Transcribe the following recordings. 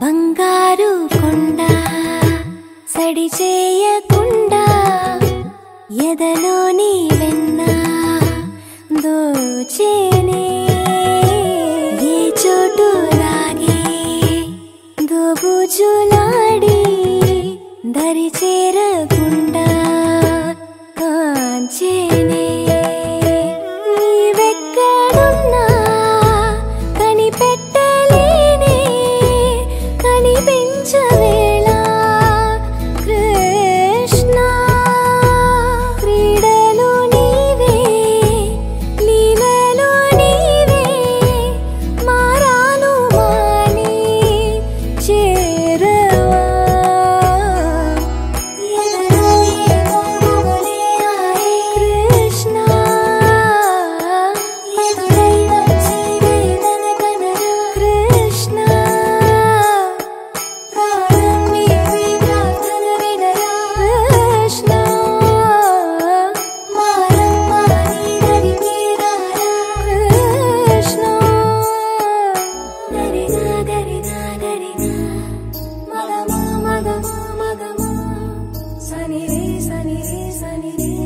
బంగారు కొండ సడి చేయకుండా ఎదలోని వెన్న దోచేనే. ఏ చోటు రాగే దోబుజులాడి దరి చేరగ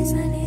sunny